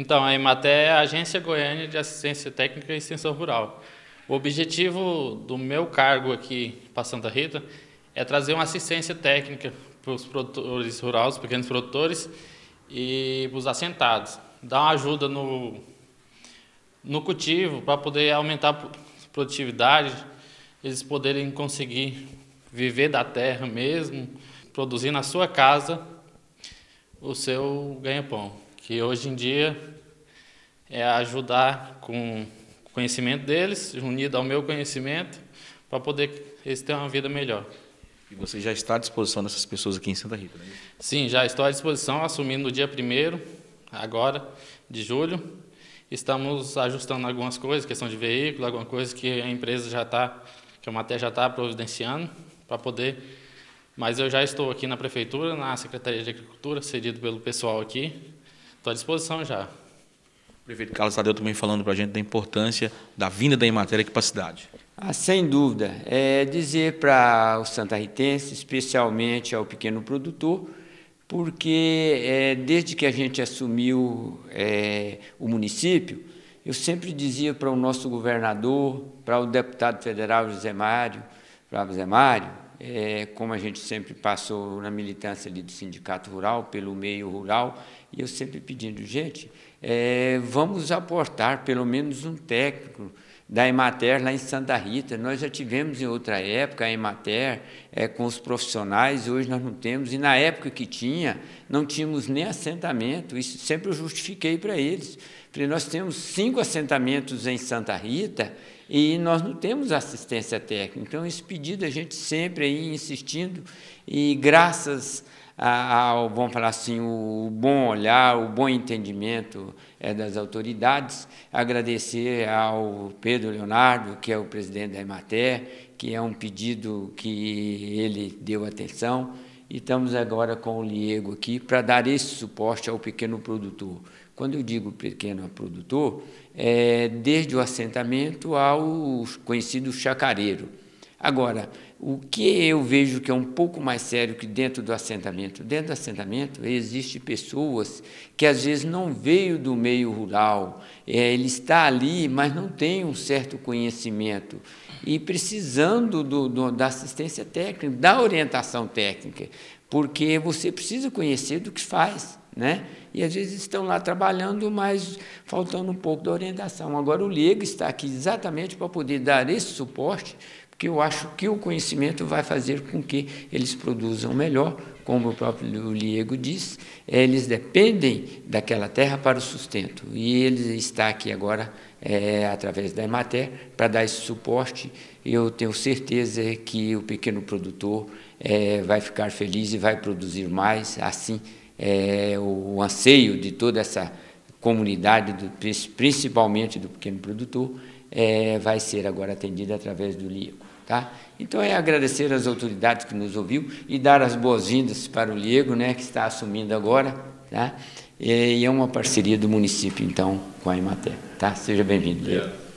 Então, a Emater é a Agência Goiânia de Assistência Técnica e Extensão Rural. O objetivo do meu cargo aqui para Santa Rita é trazer uma assistência técnica para os produtores rurais, os pequenos produtores e para os assentados. Dar uma ajuda no, no cultivo para poder aumentar a produtividade, eles poderem conseguir viver da terra mesmo, produzir na sua casa o seu ganha-pão que hoje em dia é ajudar com o conhecimento deles, unido ao meu conhecimento, para poder eles terem uma vida melhor. E você já está à disposição dessas pessoas aqui em Santa Rita, né? Sim, já estou à disposição, assumindo no dia 1 agora, de julho. Estamos ajustando algumas coisas, questão de veículo, alguma coisa que a empresa já está, que a Maté já está providenciando, para poder mas eu já estou aqui na prefeitura, na Secretaria de Agricultura, cedido pelo pessoal aqui, Estou à disposição já. O prefeito Carlos Tadeu também falando para a gente da importância da vinda da Emater aqui para a cidade. Ah, sem dúvida. É dizer para o santarritense, especialmente ao pequeno produtor, porque é, desde que a gente assumiu é, o município, eu sempre dizia para o nosso governador, para o deputado federal José Mário, para José Mário, é, como a gente sempre passou na militância ali do sindicato rural, pelo meio rural, e eu sempre pedindo, gente, é, vamos aportar pelo menos um técnico da Emater lá em Santa Rita. Nós já tivemos em outra época a Emater é, com os profissionais, hoje nós não temos, e na época que tinha, não tínhamos nem assentamento, isso sempre eu justifiquei para eles. Falei, nós temos cinco assentamentos em Santa Rita e nós não temos assistência técnica. Então, esse pedido a gente sempre aí insistindo, e graças ao, vamos falar assim, o bom olhar, o bom entendimento é, das autoridades, agradecer ao Pedro Leonardo, que é o presidente da Emater, que é um pedido que ele deu atenção, e estamos agora com o Liego aqui para dar esse suporte ao pequeno produtor. Quando eu digo pequeno produtor, é desde o assentamento ao conhecido chacareiro. Agora, o que eu vejo que é um pouco mais sério que dentro do assentamento? Dentro do assentamento existem pessoas que às vezes não veio do meio rural, é, ele está ali, mas não tem um certo conhecimento e precisando do, do, da assistência técnica, da orientação técnica, porque você precisa conhecer do que faz né? E às vezes estão lá trabalhando, mas faltando um pouco da orientação. Agora o Liego está aqui exatamente para poder dar esse suporte, porque eu acho que o conhecimento vai fazer com que eles produzam melhor, como o próprio Liego diz, eles dependem daquela terra para o sustento. E ele está aqui agora, é, através da Emater, para dar esse suporte. Eu tenho certeza que o pequeno produtor é, vai ficar feliz e vai produzir mais, assim é, o anseio de toda essa comunidade, do, principalmente do pequeno produtor, é, vai ser agora atendido através do LIEGO. Tá? Então, é agradecer às autoridades que nos ouviu e dar as boas-vindas para o LIEGO, né, que está assumindo agora, tá? e é uma parceria do município, então, com a Emater. Tá? Seja bem-vindo, Liego.